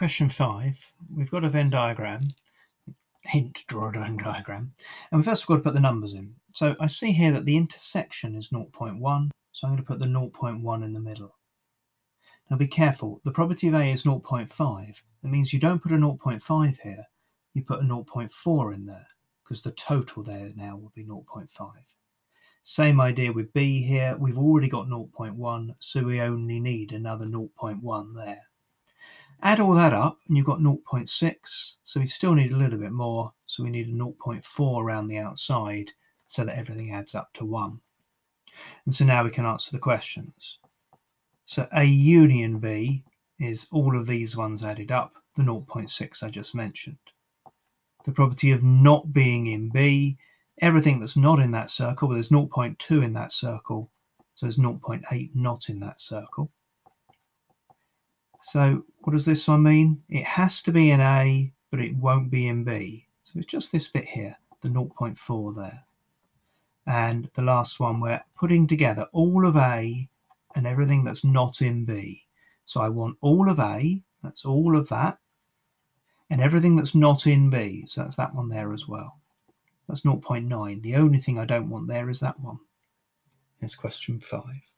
question five, we've got a Venn diagram. Hint, draw a Venn diagram. And we've first got to put the numbers in. So I see here that the intersection is 0.1. So I'm going to put the 0.1 in the middle. Now be careful. The probability of A is 0.5. That means you don't put a 0.5 here. You put a 0.4 in there because the total there now will be 0.5. Same idea with B here. We've already got 0.1, so we only need another 0.1 there. Add all that up and you've got 0.6, so we still need a little bit more, so we need a 0.4 around the outside so that everything adds up to 1. And so now we can answer the questions. So A union B is all of these ones added up, the 0.6 I just mentioned. The probability of not being in B everything that's not in that circle, but there's 0.2 in that circle, so there's 0.8 not in that circle. So what does this one mean? It has to be in A, but it won't be in B. So it's just this bit here, the 0.4 there. And the last one, we're putting together all of A and everything that's not in B. So I want all of A, that's all of that, and everything that's not in B. So that's that one there as well. That's 0.9. The only thing I don't want there is that one. Here's question five.